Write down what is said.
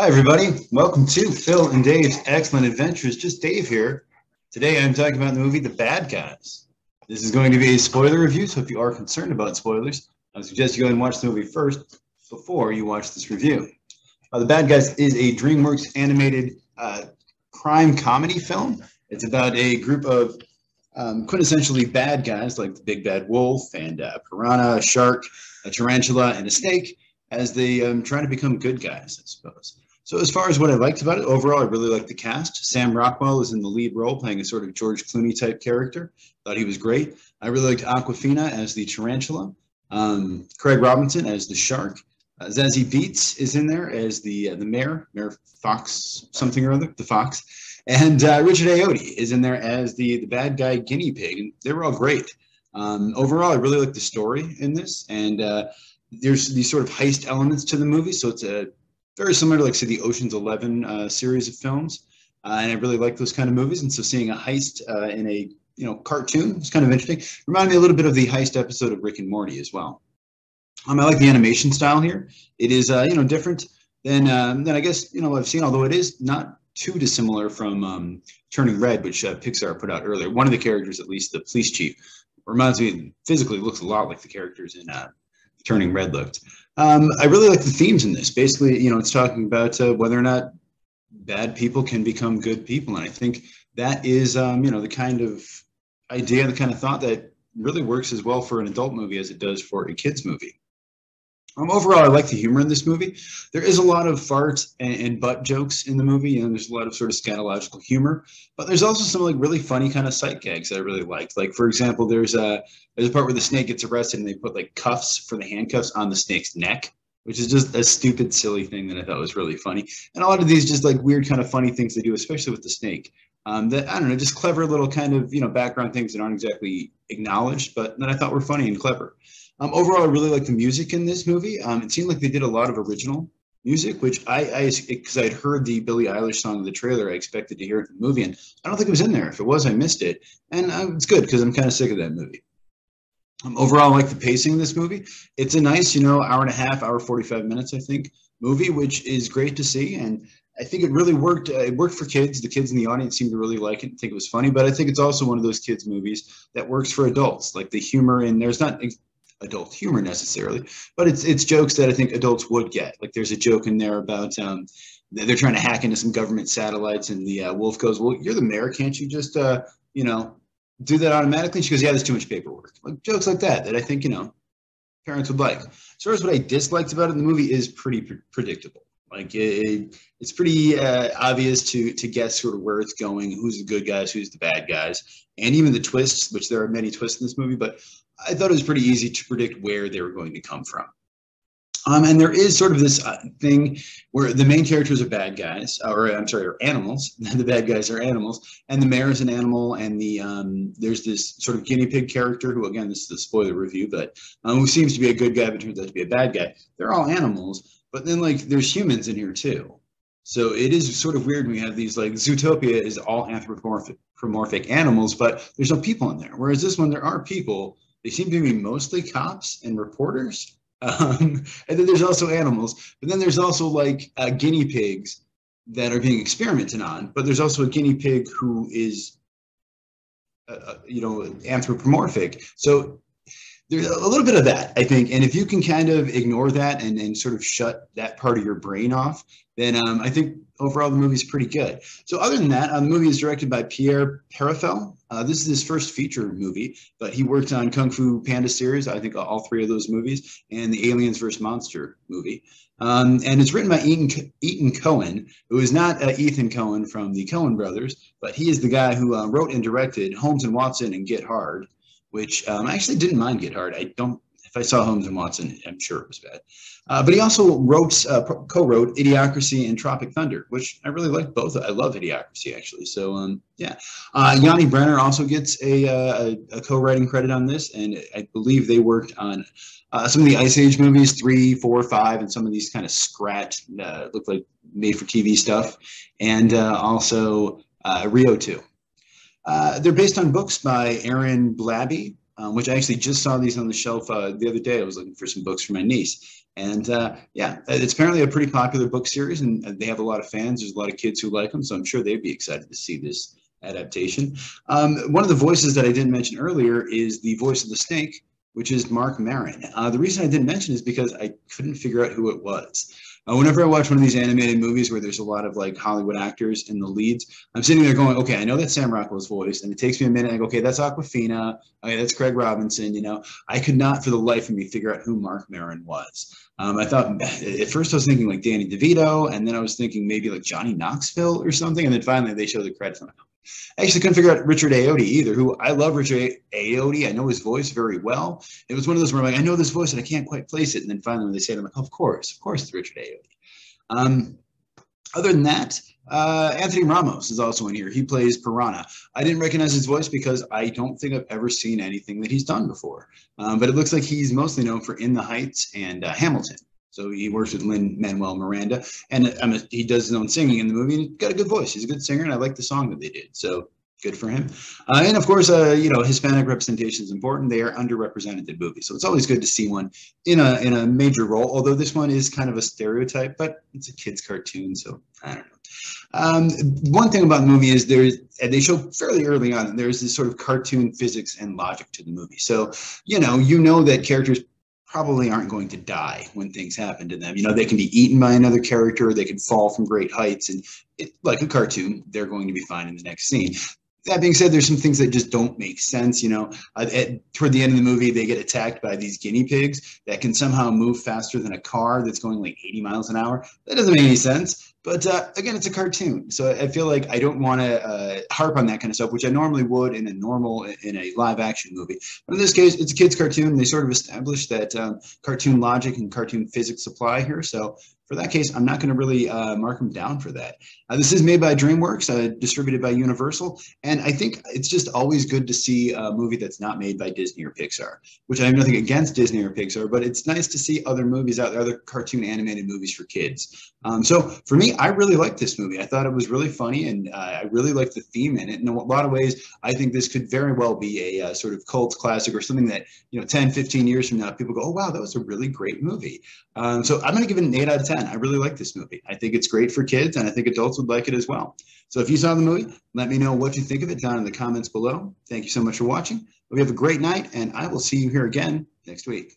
Hi, everybody. Welcome to Phil and Dave's Excellent Adventures. Just Dave here. Today I'm talking about the movie The Bad Guys. This is going to be a spoiler review, so if you are concerned about spoilers, I suggest you go and watch the movie first before you watch this review. Uh, the Bad Guys is a DreamWorks animated uh, crime comedy film. It's about a group of um, quintessentially bad guys like the Big Bad Wolf and uh, Piranha, a shark, a tarantula, and a snake as they um, try to become good guys, I suppose. So as far as what I liked about it, overall, I really liked the cast. Sam Rockwell is in the lead role, playing a sort of George Clooney type character. Thought he was great. I really liked Awkwafina as the tarantula, um, Craig Robinson as the shark. Uh, Zazie Beetz is in there as the uh, the mayor, Mayor Fox something or other, the fox, and uh, Richard Ayoade is in there as the the bad guy guinea pig, and they were all great. Um, overall, I really liked the story in this, and uh, there's these sort of heist elements to the movie, so it's a very similar to like say the Ocean's Eleven uh, series of films, uh, and I really like those kind of movies. And so seeing a heist uh, in a you know cartoon is kind of interesting. Reminded me a little bit of the heist episode of Rick and Morty as well. Um, I like the animation style here. It is uh, you know different than um, than I guess you know I've seen, although it is not too dissimilar from um, Turning Red, which uh, Pixar put out earlier. One of the characters, at least the police chief, reminds me physically looks a lot like the characters in uh, Turning Red looked. Um, I really like the themes in this. Basically, you know, it's talking about uh, whether or not bad people can become good people, and I think that is, um, you know, the kind of idea, the kind of thought that really works as well for an adult movie as it does for a kids movie. Um, overall, I like the humor in this movie. There is a lot of fart and, and, butt jokes in the movie, and there's a lot of sort of scatological humor. But there's also some like really funny kind of sight gags that I really liked. Like for example, there's a there's a part where the snake gets arrested and they put like cuffs for the handcuffs on the snake's neck, which is just a stupid, silly thing that I thought was really funny. And a lot of these just like weird kind of funny things they do, especially with the snake. Um, that I don't know, just clever little kind of you know background things that aren't exactly acknowledged, but that I thought were funny and clever. Um, overall, I really like the music in this movie. Um, it seemed like they did a lot of original music, which I, because I, had heard the Billie Eilish song in the trailer, I expected to hear it in the movie, and I don't think it was in there. If it was, I missed it, and uh, it's good because I'm kind of sick of that movie. Um, overall, I like the pacing in this movie. It's a nice, you know, hour and a half, hour forty-five minutes, I think, movie, which is great to see, and I think it really worked. Uh, it worked for kids. The kids in the audience seemed to really like it, and think it was funny. But I think it's also one of those kids movies that works for adults. Like the humor in there's not adult humor necessarily, but it's it's jokes that I think adults would get. Like there's a joke in there about um, they're trying to hack into some government satellites, and the uh, wolf goes, "Well, you're the mayor, can't you just uh, you know do that automatically?" she goes, "Yeah, there's too much paperwork." Like jokes like that that I think you know parents would like. As far as what I disliked about it, the movie is pretty pre- predictable. Like it, it's pretty uh, obvious to to guess sort of where it's going, who's the good guys, who's the bad guys, and even the twists, which there are many twists in this movie. But I thought it was pretty easy to predict where they were going to come from. Um, and there is sort of this uh, thing where the main characters are bad guys, or I'm sorry, are animals. the bad guys are animals, and the mayor is an animal, and the um, there's this sort of guinea pig character who, again, this is a spoiler review, but um, who seems to be a good guy but turns out to be a bad guy. They're all animals, but then like there's humans in here too. So it is sort of weird we have these like Zootopia is all anthropomorphic animals, but there's no people in there. Whereas this one, there are people they seem to be mostly cops and reporters. Um, and then there's also animals, but then there's also like uh, guinea pigs that are being experimented on. But there's also a guinea pig who is, uh, uh you know, anthropomorphic. So there's a little bit of that, I think. And if you can kind of ignore that and, and sort of shut that part of your brain off, then um, I think overall the movie is pretty good. So other than that, uh, the movie is directed by Pierre Perifel. Uh, this is his first feature movie, but he worked on Kung Fu Panda series, I think all three of those movies, and the Aliens vs. Monster movie. Um, and it's written by Ethan, Ethan Cohen, who is not uh, Ethan Coen from the Coen brothers, but he is the guy who uh, wrote and directed Holmes and Watson and Get Hard which um, I actually didn't mind Get Hard. I don't. If I saw Holmes and Watson, I'm sure it was bad. Uh, but he also wrote, uh, co-wrote Idiocracy and Tropic Thunder, which I really like both. I love Idiocracy actually. So um, yeah, uh, Yoni Brenner also gets a, uh, a, a, co-writing credit on this, and I believe they worked on uh, some of the Ice Age movies, three, four, five, and some of these kind of scratch, uh, look like made-for-TV stuff, and also Rio two. Uh, they're based on books by Aaron Blabey, um, which I actually just saw these on the shelf uh, the other day. I was looking for some books for my niece. And uh, yeah, it's apparently a pretty popular book series, and they have a lot of fans. There's a lot of kids who like them, so I'm sure they'd be excited to see this adaptation. Um, one of the voices that I didn't mention earlier is the voice of the snake, which is Marc Maron. Uh, the reason I didn't mention is because I couldn't figure out who it was. Uh, whenever I watch one of these animated movies where there's a lot of like Hollywood actors in the leads, I'm sitting there going, okay, I know that's Sam Rockwell's voice, and it takes me a minute. I go, okay, that's Awkwafina. Okay, that's Craig Robinson. You know, I could not for the life of me figure out who Marc Maron was. Um, I thought at first I was thinking like Danny DeVito, and then I was thinking maybe like Johnny Knoxville or something, and then finally they show the credits. I actually couldn't figure out Richard Ayoade either, who I love Richard Ayoade. I know his voice very well. It was one of those where I'm like, I know this voice and I can't quite place it. And then finally when they say it, I'm like, of course, of course it's Richard Ayoade. Um, other than that, uh, Anthony Ramos is also in here. He plays Piranha. I didn't recognize his voice because I don't think I've ever seen anything that he's done before. Um, but it looks like he's mostly known for In the Heights and uh, Hamilton. So he works with Lin Manuel Miranda, and uh, he does his own singing in the movie. And he's got a good voice. He's a good singer, and I like the song that they did. So good for him. Uh, and of course, uh, you know, Hispanic representation is important. They are underrepresented in movies, so it's always good to see one in a in a major role. Although this one is kind of a stereotype, but it's a kids' cartoon, so I don't know. Um, one thing about the movie is there's they show fairly early on there's this sort of cartoon physics and logic to the movie. So you know, you know that characters probably aren't going to die when things happen to them. You know, they can be eaten by another character, they can fall from great heights, and it, like a cartoon, they're going to be fine in the next scene that being said, there's some things that just don't make sense. You know, at, toward the end of the movie, they get attacked by these guinea pigs that can somehow move faster than a car that's going like 80 miles an hour. That doesn't make any sense. But uh, again, it's a cartoon, so I feel like I don't want to uh, harp on that kind of stuff, which I normally would in a normal in a live action movie. But in this case, it's a kids' cartoon. They sort of established that um, cartoon logic and cartoon physics apply here, so for that case, I'm not going to really uh, mark them down for that. Uh, this is made by DreamWorks, uh, distributed by Universal, and I think it's just always good to see a movie that's not made by Disney or Pixar. Which I have nothing against Disney or Pixar, but it's nice to see other movies out there, other cartoon animated movies for kids. Um, so for me, I really liked this movie. I thought it was really funny, and uh, I really liked the theme in it. In a lot of ways, I think this could very well be a uh, sort of cult classic or something that you know, 10, 15 years from now, people go, "Oh wow, that was a really great movie." Um, so I'm going to give it an eight out of ten. I really like this movie. I think it's great for kids, and I think adults would like it as well. So if you saw the movie, let me know what you think of it down in the comments below. Thank you so much for watching. Hope you have a great night, and I will see you here again next week.